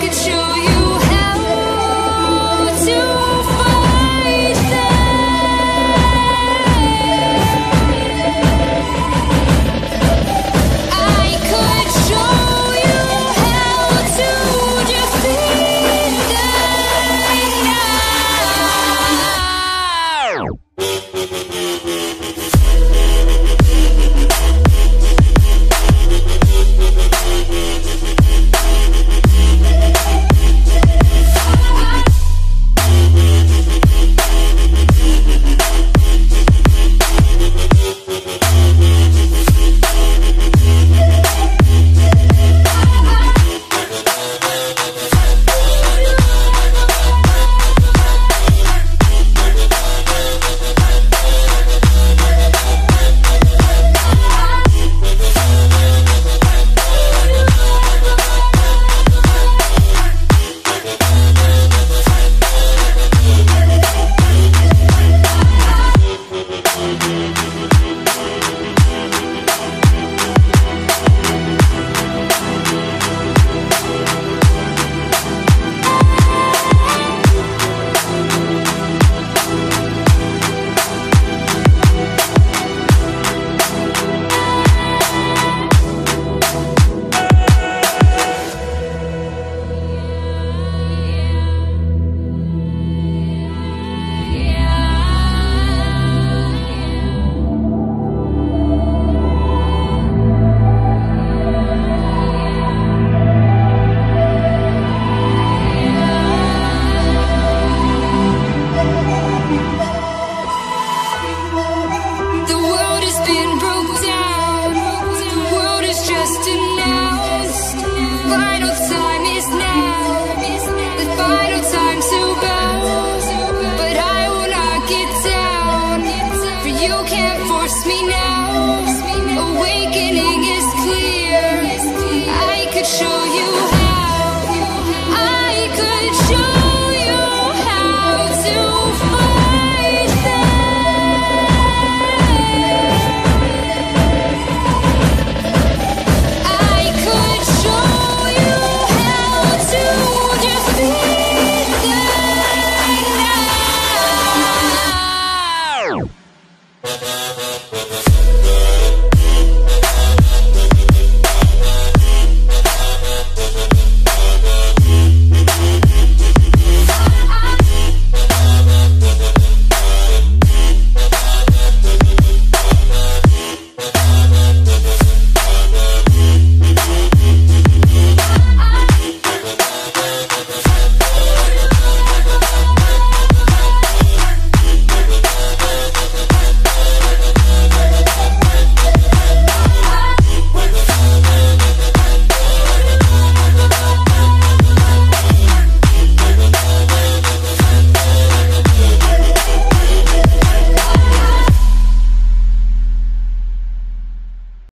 could show You can't force me now. Awakening is clear. I could show you